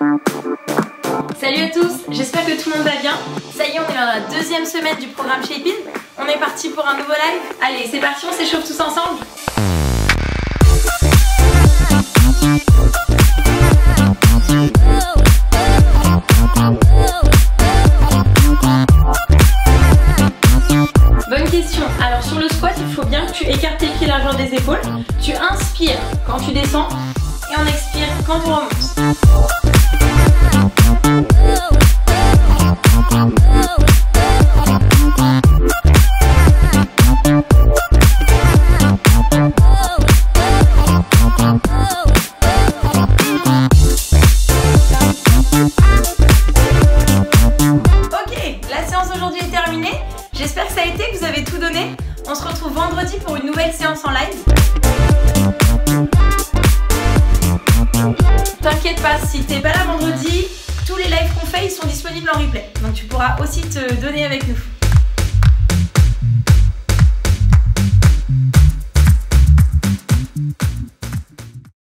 Salut à tous, j'espère que tout le monde va bien. Ça y est, on est dans la deuxième semaine du programme Shape On est parti pour un nouveau live. Allez, c'est parti, on s'échauffe tous ensemble. Bonne question. Alors sur le squat, il faut bien que tu écartes tes pieds largeur des épaules. Tu inspires quand tu descends et on expire quand on remonte. Aujourd'hui est terminée. J'espère que ça a été, que vous avez tout donné. On se retrouve vendredi pour une nouvelle séance en live. T'inquiète pas, si t'es pas là vendredi, tous les lives qu'on fait, ils sont disponibles en replay. Donc tu pourras aussi te donner avec nous.